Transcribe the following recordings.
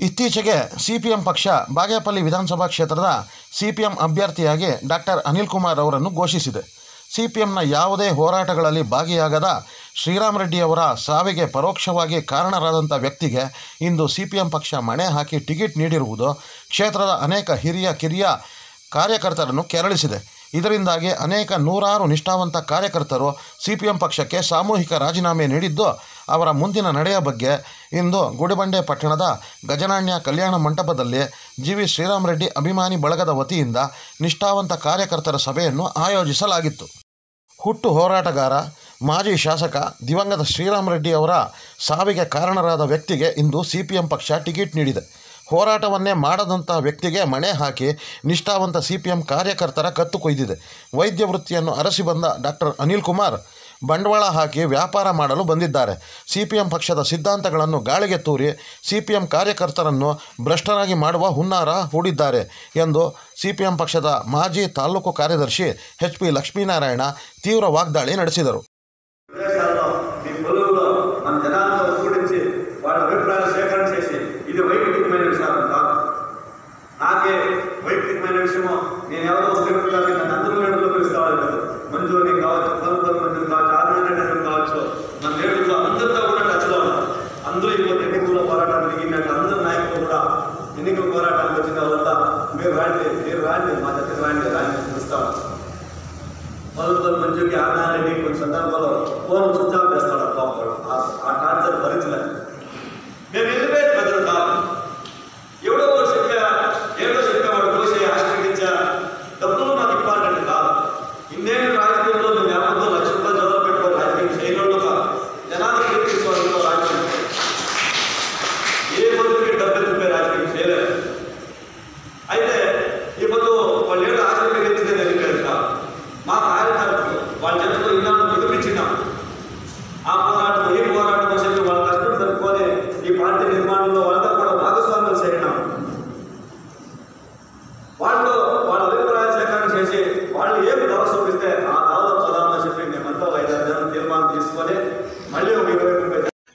ಇತ್ತೀಚೆಗೆ C P M ಪಕ್ಷ ಬಾಗೇಪಲ್ಲಿ ವಿಧಾನಸಭಾ ಕ್ಷೇತ್ರದ ಸಿ ಪಿ ಎಂ ಅಭ್ಯರ್ಥಿಯಾಗಿ ಡಾಕ್ಟರ್ ಅನಿಲ್ ಕುಮಾರ್ ಅವರನ್ನು ಘೋಷಿಸಿದೆ. ಸಿ ಪಿ ಎಂನ ಯಾವುದೇ ಹೋರಾಟಗಳಲ್ಲಿ ಭಾಗಿಯಾಗದ ಶ್ರೀರಾಮ್ ರೆಡ್ಡಿಯವರ ಸಾವಿಗೆ ಪರೋಕ್ಷವಾಗಿ ಕಾರಣರಾದಂಥ ವ್ಯಕ್ತಿಗೆ ಇಂದು ಸಿ ಪಿ ಎಂ ಪಕ್ಷ ಮಣೆ ಹಾಕಿ ಟಿಕೆಟ್ ನೀಡಿರುವುದು ಕ್ಷೇತ್ರದ ಅನೇಕ ಹಿರಿಯ, ಕಿರಿಯ ಕಾರ್ಯಕರ್ತರನ್ನು ಕೆರಳಿಸಿದೆ. ಇದರಿಂದಾಗಿ ಅನೇಕ ನೂರಾರು ನಿಷ್ಠಾವಂತ ಕಾರ್ಯಕರ್ತರು ಸಿ ಪಕ್ಷಕ್ಕೆ ಸಾಮೂಹಿಕ ರಾಜೀನಾಮೆ ನೀಡಿದ್ದು ಅವರ ಮುಂದಿನ ನಡೆಯ ಬಗ್ಗೆ ಇಂದು ಗುಡಿಬಂಡೆ ಪಟ್ಟಣದ ಗಜನಾಣ್ಯ ಕಲ್ಯಾಣ ಮಂಟಪದಲ್ಲಿ ಜಿ ವಿ ಶ್ರೀರಾಮರೆಡ್ಡಿ ಅಭಿಮಾನಿ ಬಳಗದ ವತಿಯಿಂದ ನಿಷ್ಠಾವಂತ ಕಾರ್ಯಕರ್ತರ ಸಭೆಯನ್ನು ಆಯೋಜಿಸಲಾಗಿತ್ತು. ಹುಟ್ಟು ಹೋರಾಟಗಾರ, ಮಾಜಿ ಶಾಸಕ ದಿವಂಗತ ಶ್ರೀರಾಮರೆಡ್ಡಿ ಅವರ ಸಾವಿಗೆ ಕಾರಣರಾದ ವ್ಯಕ್ತಿಗೆ ಇಂದು ಸಿ ಪಿ ಎಂ ಪಕ್ಷ ಟಿಕೆಟ್ ನೀಡಿದೆ. ಹೋರಾಟವನ್ನೇ ಮಾಡದಂಥ ವ್ಯಕ್ತಿಗೆ ಮಣೆ ಹಾಕಿ ನಿಷ್ಠಾವಂತ ಸಿ ಪಿ ಎಂ ಕಾರ್ಯಕರ್ತರ ಕತ್ತು ಕೊಯ್ದಿದೆ. ವೈದ್ಯ ವೃತ್ತಿಯನ್ನು ಅರಸಿ ಬಂದ ಡಾಕ್ಟರ್ ಅನಿಲ್ ಕುಮಾರ್ ಬಂಡವಾಳ ಹಾಕಿ ವ್ಯಾಪಾರ ಮಾಡಲು ಬಂದಿದ್ದಾರೆ ಸಿ ಪಿ ಎಂ ಪಕ್ಷದ ಸಿದ್ಧಾಂತಗಳನ್ನು ಗಾಳಿಗೆ ತೂರಿ ಸಿ ಪಿ ಎಂ ಕಾರ್ಯಕರ್ತರನ್ನು ಭ್ರಷ್ಟರಾಗಿ ಮಾಡುವ ಹುನ್ನಾರ ಹೂಡಿದ್ದಾರೆ ಎಂದು ಸಿ ಪಿ ಎಂ ಪಕ್ಷದ ಮಾಜಿ ತಾಲೂಕು ಕಾರ್ಯದರ್ಶಿ ಎಚ್ ಪಿ ಲಕ್ಷ್ಮೀನಾರಾಯಣ ತೀವ್ರ ವಾಗ್ದಾಳಿ ನಡೆಸಿದರು ప్రదేశాల్లో మీ పొలుగులో మన జనాలతో కూడించి వాళ్ళ అభిప్రాయాలు సేకరణ చేసి ఇది వైయక్తికమైన విషయాలు కాదు నాకే వైయక్తికమైన విషయము నేను ఎవరో స్క్రిప్ట్ కాదు నన్ను అందరూ లీడర్లు పలుకులు మంచికి ఆనారెడ్డి కొన్ని సందర్భాల్లో ఫోన్ స్విచ్ ఆఫ్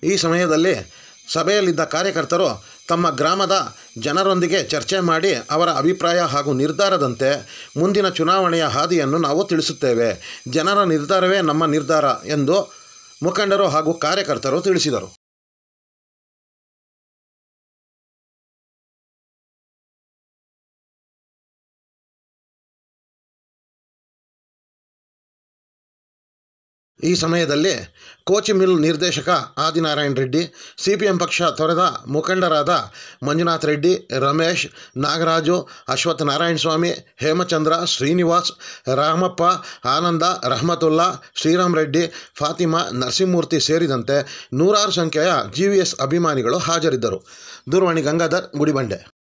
ಈ ಸಮಯದಲ್ಲಿ ಸಭೆಯಲ್ಲಿದ್ದ ಕಾರ್ಯಕರ್ತರು ತಮ್ಮ ಗ್ರಾಮದ ಜನರೊಂದಿಗೆ ಚರ್ಚೆ ಮಾಡಿ ಅವರ ಅಭಿಪ್ರಾಯ ಹಾಗೂ ನಿರ್ಧಾರದಂತೆ ಮುಂದಿನ ಚುನಾವಣೆಯ ಹಾದಿಯನ್ನು ನಾವು ತಿಳಿಸುತ್ತೇವೆ. ಜನರ ನಿರ್ಧಾರವೇ ನಮ್ಮ ನಿರ್ಧಾರ ಎಂದು ಮುಖಂಡರು ಹಾಗೂ ಕಾರ್ಯಕರ್ತರು ತಿಳಿಸಿದರು. ಈ ಸಮಯದಲ್ಲಿ ಕೋಚಿ ಮಿಲ್ ನಿರ್ದೇಶಕ Adinarayana Reddy C P M ಪಕ್ಷ ತೊರೆದ ಮುಖಂಡರಾದ ಮಂಜುನಾಥ್ ರೆಡ್ಡಿ, ರಮೇಶ್, ನಾಗರಾಜು, ಅಶ್ವಥ್ ನಾರಾಯಣ ಸ್ವಾಮಿ ಹೇಮಚಂದ್ರ, ಶ್ರೀನಿವಾಸ್, ರಾಮಪ್ಪ, ಆನಂದ, ರಹಮತುಲ್ಲಾ, ಶ್ರೀರಾಮ್ ರೆಡ್ಡಿ, ಫಾತಿಮಾ, ನರಸಿಂಹಮೂರ್ತಿ ಸೇರಿದಂತೆ ನೂರಾರು ಸಂಖ್ಯೆಯ ಜಿ ವಿ ಎಸ್ ಅಭಿಮಾನಿಗಳು ಹಾಜರಿದ್ದರು. ದೂರವಾಣಿ ಗಂಗಾಧರ್, ಗುಡಿಬಂಡೆ.